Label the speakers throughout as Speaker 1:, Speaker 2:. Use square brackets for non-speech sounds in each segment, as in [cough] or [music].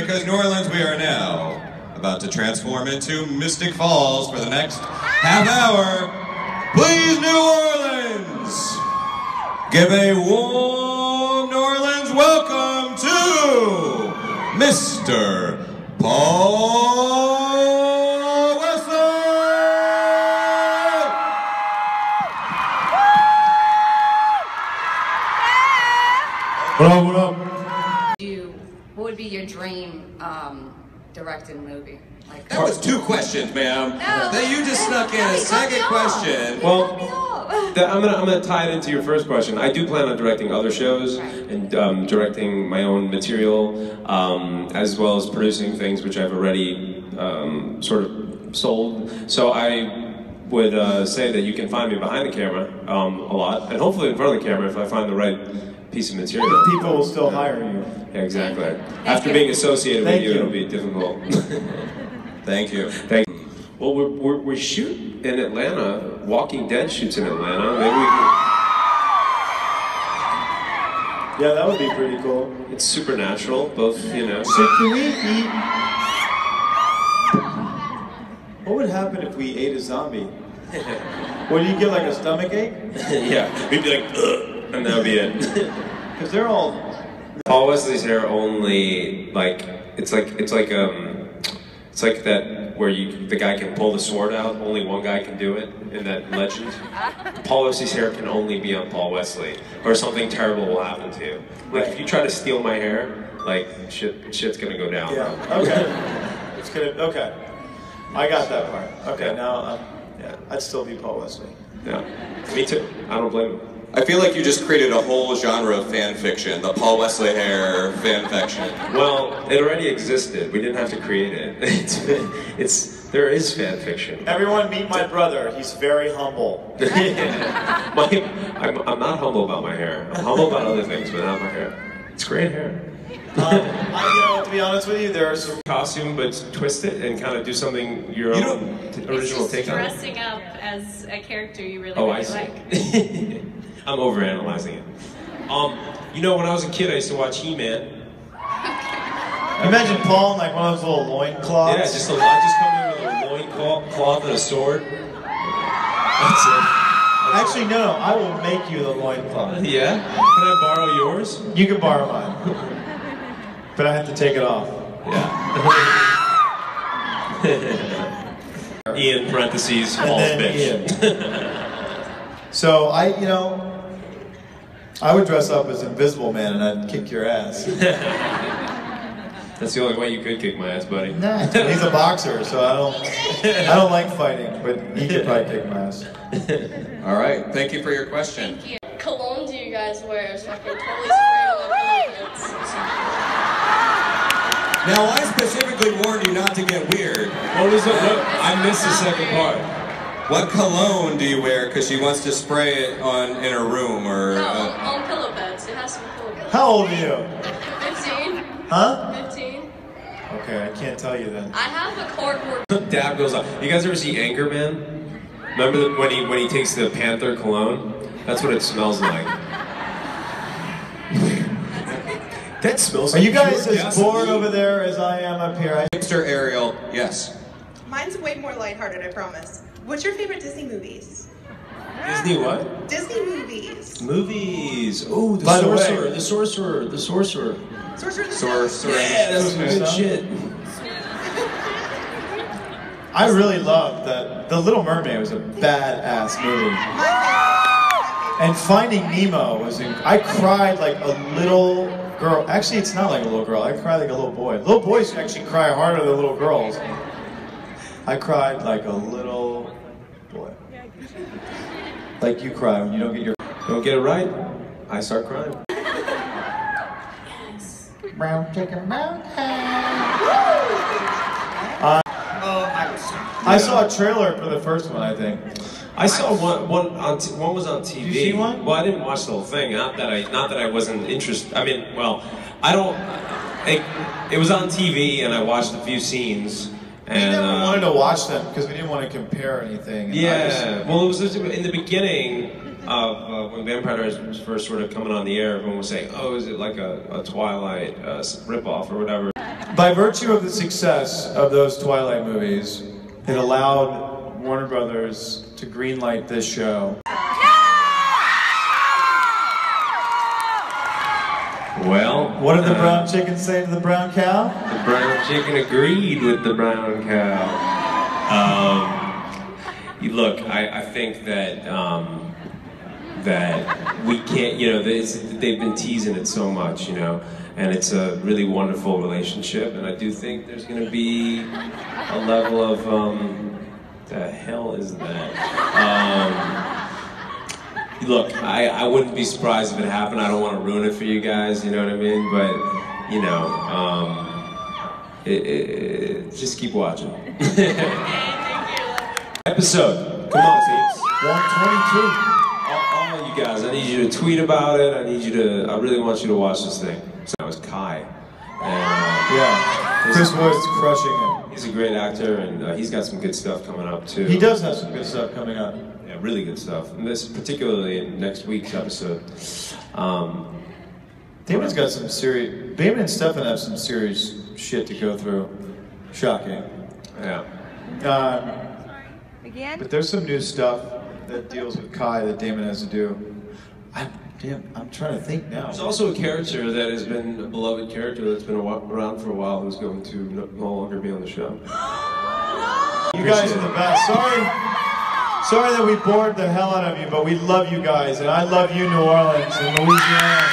Speaker 1: because New Orleans, we are now about to transform into Mystic Falls for the next half hour. Please, New Orleans, give a warm New Orleans welcome to Mr. Paul Wesley.
Speaker 2: What up, what up?
Speaker 3: You what would be your dream um, directed movie? Like
Speaker 1: That was two questions, ma'am.
Speaker 3: No,
Speaker 1: that you just snuck in a
Speaker 3: no, he
Speaker 1: second
Speaker 3: me off.
Speaker 1: question.
Speaker 2: Well, that- I'm gonna I'm gonna tie it into your first question. I do plan on directing other shows
Speaker 3: Right.
Speaker 2: and um, directing my own material, um, as well as producing things which I've already um, sort of sold. So I would uh, say that you can find me behind the camera um, a lot, and hopefully in front of the camera if I find the right piece of material.
Speaker 4: People will still hire you.
Speaker 2: Yeah, exactly.
Speaker 3: Thank
Speaker 2: After
Speaker 3: you.
Speaker 2: being associated
Speaker 4: Thank
Speaker 2: with you,
Speaker 4: you.
Speaker 2: it'll be difficult. [laughs]
Speaker 1: Thank you.
Speaker 2: Thank you. Well, we're, we're, we shoot in Atlanta. Walking Dead shoots in Atlanta. Maybe we can,
Speaker 4: Yeah, that would be pretty cool.
Speaker 2: it's supernatural, both, you know.
Speaker 4: So can we eat? What would happen if we ate a zombie? [laughs] Would you get like a stomach ache? [laughs]
Speaker 2: yeah, we'd be like, Ugh, and that would be it. [laughs]
Speaker 4: Because they're all.
Speaker 2: Paul Wesley's hair only, like, it's like, it's like, um, it's like that where you, the guy can pull the sword out, only one guy can do it in that legend. Paul Wesley's hair can only be on Paul Wesley, or something terrible will happen to you. Like, if you try to steal my hair, like, shit, shit's gonna go down.
Speaker 4: Yeah. Okay. it's gonna. Okay. I got that part. Okay.
Speaker 2: Yeah.
Speaker 4: Now, um, yeah, I'd still be Paul Wesley.
Speaker 2: Yeah, me too. I don't blame him.
Speaker 1: I feel like you just created a whole genre of fan fiction, the Paul Wesley hair fan fiction.
Speaker 2: Well, it already existed. We didn't have to create it. [laughs] It's, it's there is fan fiction.
Speaker 4: Everyone, meet my brother. He's very humble. [laughs]
Speaker 2: my, I'm, I'm not humble about my hair. I'm humble about other things, but not my hair. It's great hair. [laughs]
Speaker 4: Um, I, you know, to be honest with you, there are some.
Speaker 2: Costume, but twist it and kind of do something your
Speaker 1: You
Speaker 2: own t- original take on it.
Speaker 5: dressing up as a character you really,
Speaker 2: Oh,
Speaker 5: really
Speaker 2: I see.
Speaker 5: like. [laughs]
Speaker 2: I'm overanalyzing it. Um, you know, when I was a kid, I used to watch He-Man.
Speaker 4: Imagine Paul in like one of those little loin cloths.
Speaker 2: Yeah, just a lot. Just come in with a loin cloth cloth and a sword. That's it.
Speaker 4: Actually, no, no. I will make you the loin cloth.
Speaker 2: Yeah? Can I borrow yours?
Speaker 4: You can borrow mine, [laughs] but I have to take it off.
Speaker 2: Yeah. [laughs] Ian parentheses
Speaker 4: then
Speaker 2: bitch. [laughs]
Speaker 4: So I, you know, I would dress up as Invisible Man and I'd kick your ass.
Speaker 2: That's the only way you could kick my ass, buddy. [laughs]
Speaker 4: He's a boxer, so I don't, I don't like fighting, but he could probably kick my ass. [laughs]
Speaker 1: All right, thank you for your question.
Speaker 5: Thank you. Cologne do you guys wear is fucking totally sprayed on my armpits.
Speaker 1: Now, I specifically warned you not to get weird.
Speaker 2: What was the? What, I missed the second part.
Speaker 1: What cologne do you wear? Because she wants to spray it on in her room or.
Speaker 5: No,
Speaker 1: Uh,
Speaker 5: on, on pillow beds. It has some pillow beds.
Speaker 4: How old are you?
Speaker 5: 15?
Speaker 4: Huh?
Speaker 5: 15?
Speaker 4: Okay, I can't tell you then.
Speaker 5: I have a cardboard. [laughs]
Speaker 2: Dab goes on. You guys ever see Anchorman? Remember the, when he when he takes the Panther cologne? That's what it smells like. [laughs] that smells.
Speaker 4: Are
Speaker 2: like
Speaker 4: you guys as
Speaker 2: gasoline.
Speaker 4: bored over there as I am up here? I,
Speaker 1: hipster Ariel, yes.
Speaker 6: Mine's way more lighthearted, I promise. What's your favorite Disney movies?
Speaker 2: Disney what?
Speaker 6: Disney movies.
Speaker 2: Movies. Oh, the
Speaker 4: By the way-
Speaker 2: sorcerer, the sorcerer, the sorcerer.
Speaker 6: Sorcerer's
Speaker 1: Sorcerer.
Speaker 2: Yeah, that's some
Speaker 4: Sorcerer
Speaker 2: good
Speaker 4: stuff.
Speaker 2: shit.
Speaker 4: I really love that. The Little Mermaid was a badass movie. And Finding Nemo was. In, I cried like a little girl. Actually, it's not like a little girl. I cried like a little boy. Little boys actually cry harder than little girls. I cried like a little boy. Like you cry when you don't get your.
Speaker 2: Don't get it right. I start crying.
Speaker 4: Brown chicken mountain. I saw a trailer for the first one. I think.
Speaker 2: I saw one. One on. T- one was on TV.
Speaker 4: you see one?
Speaker 2: Well, I didn't watch the whole thing. Not that I. Not that I wasn't interested. I mean, well, I don't. It, it was on TV, and I watched a few scenes.
Speaker 4: We
Speaker 2: And
Speaker 4: never
Speaker 2: uh,
Speaker 4: wanted to watch them because we didn't want to compare anything.
Speaker 2: Yeah.
Speaker 4: just-
Speaker 2: Well, it was just in the beginning of uh, when Vampire was first sort of coming on the air. Everyone was saying, "Oh, is it like a, a Twilight uh, ripoff or whatever?"
Speaker 4: By virtue of the success of those Twilight movies, it allowed Warner Brothers to greenlight this show.
Speaker 2: Well,
Speaker 4: What did the
Speaker 2: uh,
Speaker 4: brown chicken say to the brown cow?
Speaker 2: The brown chicken agreed with the brown cow. Um, look, I, I think that um, that we can't, you know, they've been teasing it so much, you know, and it's a really wonderful relationship, and I do think there's going to be a level of um, the hell is that? Um, Look, I, I wouldn't be surprised if it happened. I don't want to ruin it for you guys, you know what I mean? But, you know, um, it, it, it- just keep watching. [laughs] Episode. Come on, peeps.
Speaker 4: 122.
Speaker 2: All, all you guys, I need you to tweet about it. I need you to, I really want you to watch this thing. So that was Kai. And, uh,
Speaker 4: Yeah. Chris Wood's crushing him.
Speaker 2: He's a great actor, and uh, he's got some good stuff coming up too.
Speaker 4: He does have some good stuff coming up.
Speaker 2: Yeah, really good stuff. And this, particularly in next week's episode. Um,
Speaker 4: Damon's got some serious. Damon and Stefan have some serious shit to go through. Shocking.
Speaker 2: yeah.
Speaker 4: Um,
Speaker 7: Again?
Speaker 4: but there's some new stuff that deals with Kai that Damon has to do. I, damn, I'm trying to think now.
Speaker 2: There's also a character that has been a beloved character that's been a whi- around for a while who's going to no, no longer be on the show. [gasps]
Speaker 4: You guys are the best. Sorry, sorry that we bored the hell out of you, but we love you guys, and I love you, New Orleans and Louisiana.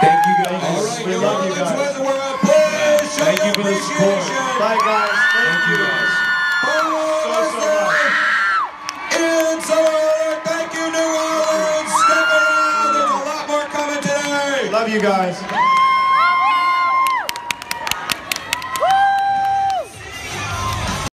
Speaker 2: Thank you guys.
Speaker 1: All right,
Speaker 4: We
Speaker 1: New
Speaker 4: love you
Speaker 1: Orleans
Speaker 4: guys.
Speaker 1: weather, we're up. Please
Speaker 4: Thank you for the support. you guys.